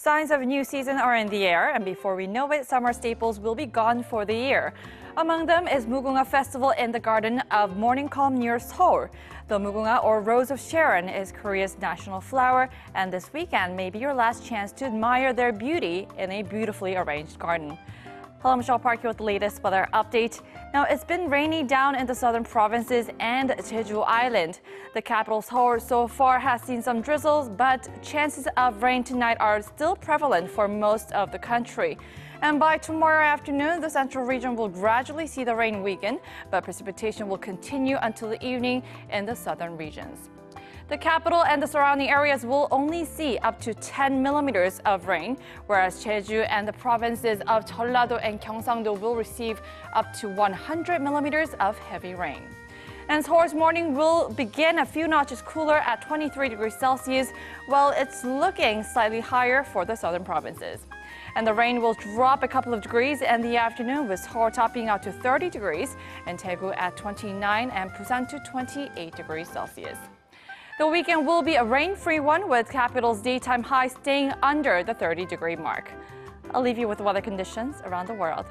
Signs of new season are in the air, and before we know it, summer staples will be gone for the year. Among them is Mugunghwa Festival in the Garden of Morning Calm near Seoul. The Mugunghwa, or Rose of Sharon, is Korea's national flower, and this weekend may be your last chance to admire their beauty in a beautifully arranged garden. Hello, Michelle Park here with the latest weather update. Now, it's been rainy down in the southern provinces and Jeju Island. The capital Seoul so far has seen some drizzles, but chances of rain tonight are still prevalent for most of the country. And by tomorrow afternoon, the central region will gradually see the rain weaken, but precipitation will continue until the evening in the southern regions. The capital and the surrounding areas will only see up to 10 millimeters of rain, whereas Jeju and the provinces of Jeollado and Gyeongsangdo will receive up to 100 millimeters of heavy rain. And Seoul's morning will begin a few notches cooler at 23 degrees Celsius, while it's looking slightly higher for the southern provinces. And the rain will drop a couple of degrees in the afternoon, with Seoul topping out to 30 degrees, and Daegu at 29 and Busan to 28 degrees Celsius. The weekend will be a rain-free one with capital's daytime high staying under the 30 degree mark. I'll leave you with weather conditions around the world.